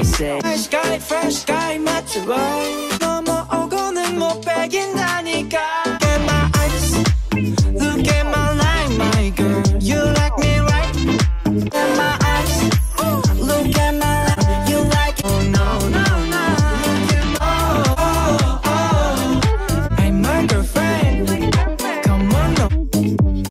they say. Fresh guy, fresh guy 맞춰봐. 너무 오고는 more begging, 하니.